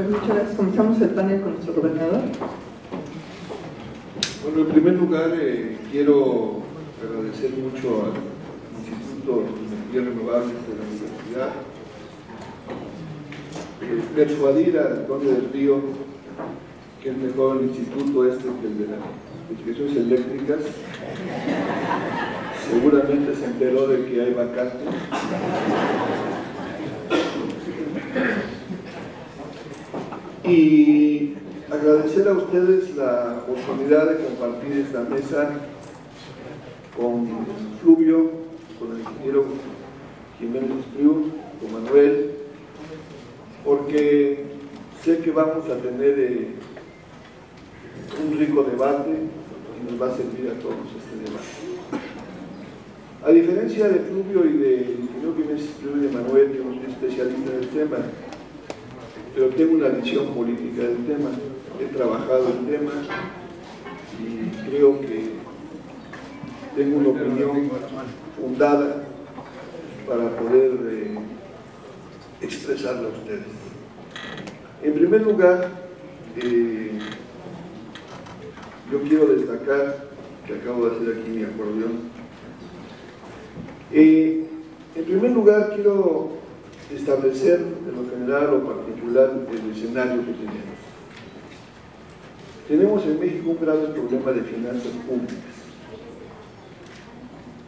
Pues muchas gracias. Comenzamos el panel con nuestro gobernador. Bueno, en primer lugar, eh, quiero agradecer mucho al Instituto de Energías Renovables de la Universidad, eh, persuadir al Conde del Río que es mejor el instituto este que el de las edificaciones eléctricas. Seguramente se enteró de que hay vacantes. Y agradecer a ustedes la oportunidad de compartir esta mesa con Fluvio, con el ingeniero Jiménez Espriu, con Manuel, porque sé que vamos a tener eh, un rico debate y nos va a servir a todos este debate. A diferencia de Fluvio y de ingeniero Jiménez Espriu y de Manuel, yo no soy especialista en el tema, pero tengo una visión política del tema, he trabajado el tema y creo que tengo una opinión fundada para poder eh, expresarla a ustedes. En primer lugar, eh, yo quiero destacar, que acabo de hacer aquí mi acordeón, eh, en primer lugar quiero establecer de lo general o particular el escenario que tenemos. Tenemos en México un grave problema de finanzas públicas.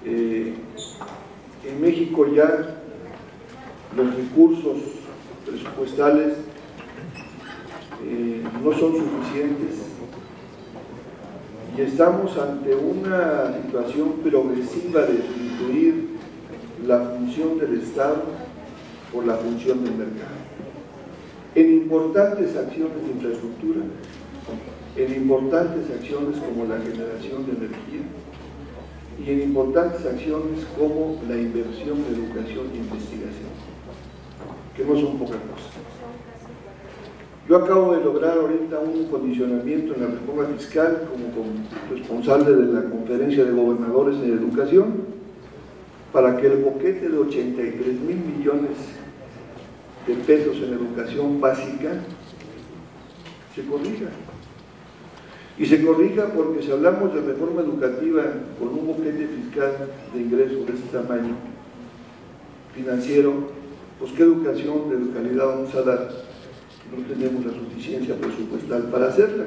Eh, en México ya los recursos presupuestales eh, no son suficientes y estamos ante una situación progresiva de sustituir la función del Estado por la función del mercado. En importantes acciones de infraestructura, en importantes acciones como la generación de energía y en importantes acciones como la inversión en educación e investigación, que no son pocas cosas. Yo acabo de lograr ahorita un condicionamiento en la reforma fiscal como responsable de la conferencia de gobernadores en educación para que el boquete de 83 mil millones de pesos en educación básica se corrija. Y se corrija porque si hablamos de reforma educativa con un boquete fiscal de ingresos de este tamaño, financiero, pues qué educación de calidad vamos a dar. No tenemos la suficiencia presupuestal para hacerla.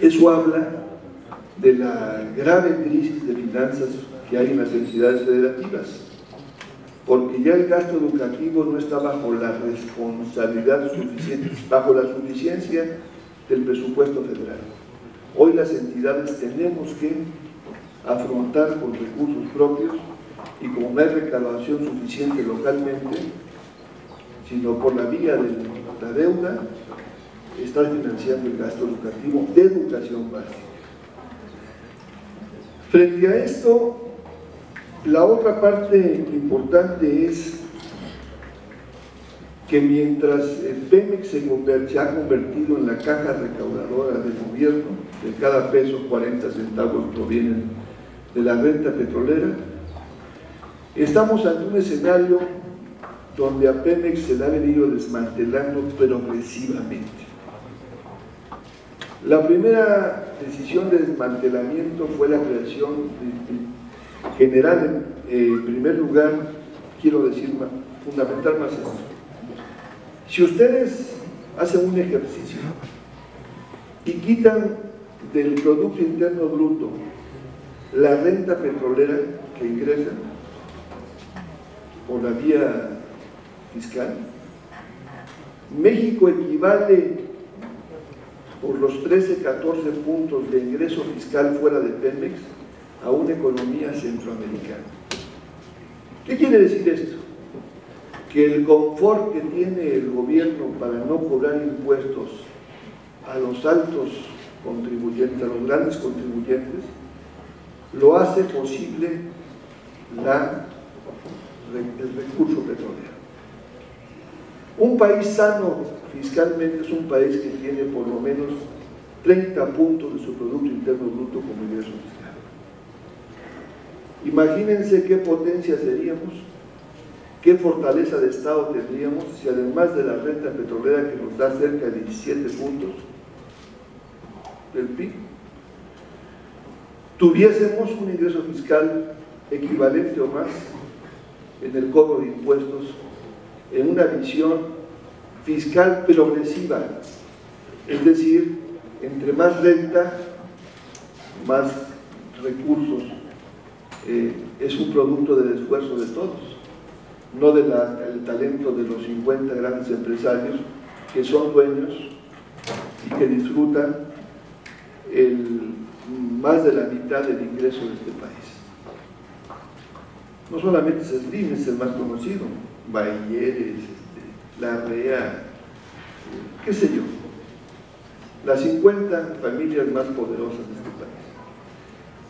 Eso habla de la grave crisis de finanzas que hay en las entidades federativas porque ya el gasto educativo no está bajo la responsabilidad suficiente, bajo la suficiencia del presupuesto federal. Hoy las entidades tenemos que afrontar con recursos propios y como no hay recaudación suficiente localmente, sino por la vía de la deuda, estar financiando el gasto educativo de educación básica. Frente a esto, la otra parte importante es que mientras el Pemex se, ha convertido en la caja recaudadora del gobierno, de cada peso 40 centavos provienen de la renta petrolera, estamos ante un escenario donde a Pemex se le ha venido desmantelando progresivamente. La primera decisión de desmantelamiento fue la creación de general, eh, en primer lugar, quiero decir, fundamental más esto. Si ustedes hacen un ejercicio y quitan del Producto Interno Bruto la renta petrolera que ingresa por la vía fiscal, México equivale por los 13, 14 puntos de ingreso fiscal fuera de Pemex a una economía centroamericana. ¿Qué quiere decir esto? Que el confort que tiene el gobierno para no cobrar impuestos a los altos contribuyentes, a los grandes contribuyentes, lo hace posible la, el recurso petrolero. Un país sano fiscalmente es un país que tiene por lo menos 30 puntos de su Producto Interno Bruto como ingreso fiscal. Imagínense qué potencia seríamos ¿Qué fortaleza de Estado tendríamos si además de la renta petrolera que nos da cerca de 17 puntos del PIB, tuviésemos un ingreso fiscal equivalente o más en el cobro de impuestos en una visión fiscal progresiva, es decir, entre más renta, más recursos, eh, es un producto del esfuerzo de todos, no del talento de los 50 grandes empresarios que son dueños y que disfrutan el, más de la mitad del ingreso de este país. No solamente Slim es el más conocido, Bayeres, la REA, qué sé yo, las 50 familias más poderosas de este.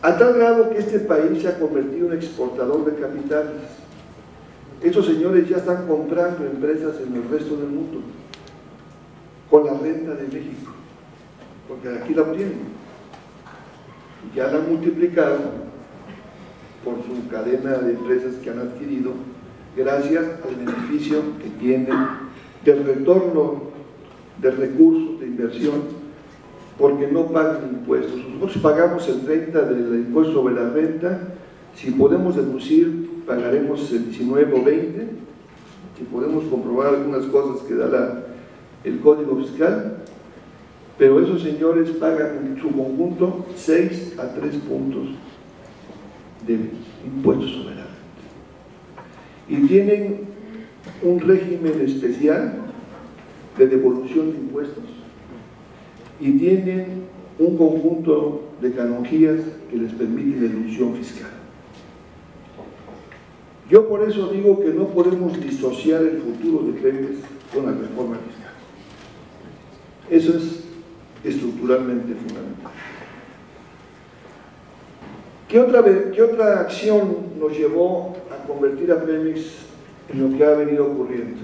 A tal grado que este país se ha convertido en exportador de capitales. Esos señores ya están comprando empresas en el resto del mundo con la renta de México, porque aquí la obtienen. Ya la han multiplicado por su cadena de empresas que han adquirido gracias al beneficio que tienen del retorno de recursos, de inversión, porque no pagan impuestos. Nosotros pagamos el 30 del impuesto sobre la renta, si podemos deducir, pagaremos el 19 o 20, si podemos comprobar algunas cosas que da el Código Fiscal, pero esos señores pagan en su conjunto 6 a 3 puntos de impuestos sobre la renta. Y tienen un régimen especial de devolución de impuestos y tienen un conjunto de canonjías que les permiten deducción fiscal. Yo por eso digo que no podemos disociar el futuro de Pemex con la reforma fiscal. Eso es estructuralmente fundamental. ¿Qué otra, ¿Qué otra acción nos llevó a convertir a Pemex en lo que ha venido ocurriendo.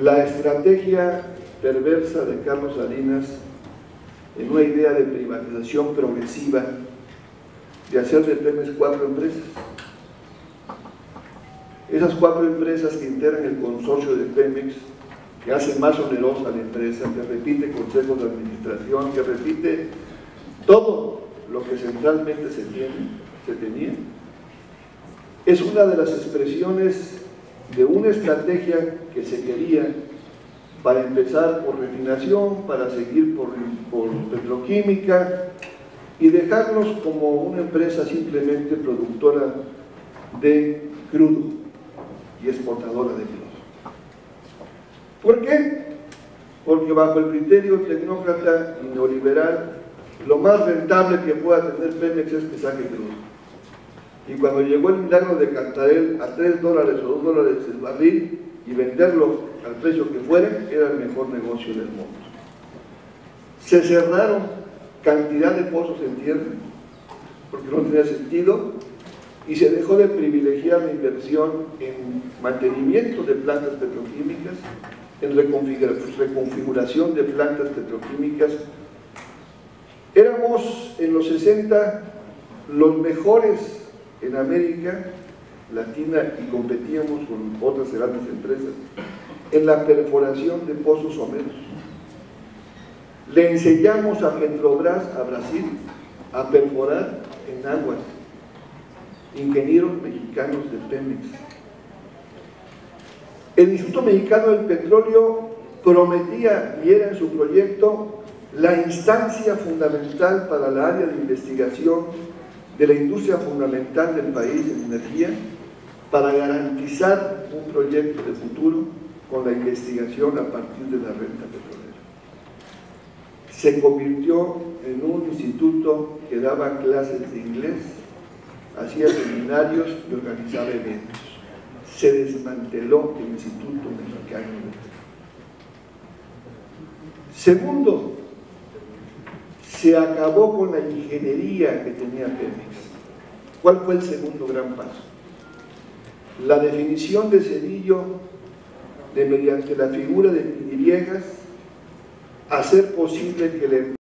La estrategia perversa de Carlos Salinas en una idea de privatización progresiva de hacer de Pemex cuatro empresas. Esas cuatro empresas que integran el consorcio de Pemex, que hacen más onerosa la empresa, que repite consejos de administración, que repite todo lo que centralmente se, tiene, se tenía, es una de las expresiones de una estrategia que se quería para empezar por refinación, para seguir por, petroquímica y dejarnos como una empresa simplemente productora de crudo y exportadora de crudo. ¿Por qué? Porque bajo el criterio tecnócrata y neoliberal, lo más rentable que pueda tener Pemex es que saque crudo. Y cuando llegó el milagro de Cantarel a 3 dólares o 2 dólares el barril y venderlo al precio que fuere, era el mejor negocio del mundo. Se cerraron cantidad de pozos en tierra, porque no tenía sentido, y se dejó de privilegiar la inversión en mantenimiento de plantas petroquímicas, en reconfiguración de plantas petroquímicas. Éramos en los 60 los mejores en América Latina y competíamos con otras grandes empresas en la perforación de pozos someros. Le enseñamos a Petrobras, a Brasil, a perforar en aguas. Ingenieros mexicanos de Pemex. El Instituto Mexicano del Petróleo prometía y era en su proyecto la instancia fundamental para la área de investigación de la industria fundamental del país en energía para garantizar un proyecto de futuro con la investigación a partir de la renta petrolera. Se convirtió en un instituto que daba clases de inglés, hacía seminarios y organizaba eventos. Se desmanteló el Instituto Mexicano de. Segundo, se acabó con la ingeniería que tenía Pemex. ¿Cuál fue el segundo gran paso? La definición de Cedillo de mediante la figura de Villegas hacer posible que la